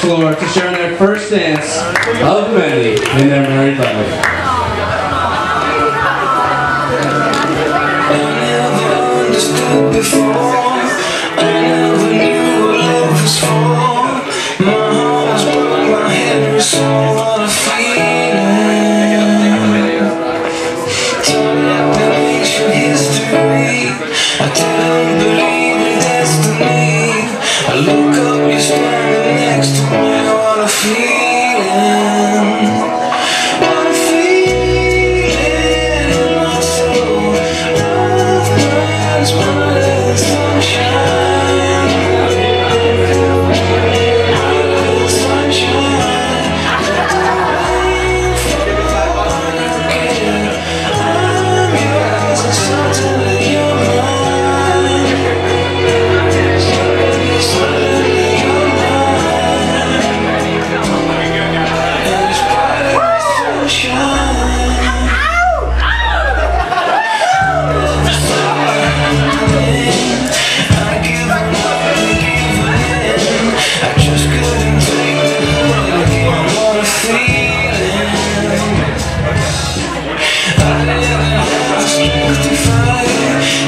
floor to share their first dance of many in their married life. Before next.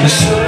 Christmas.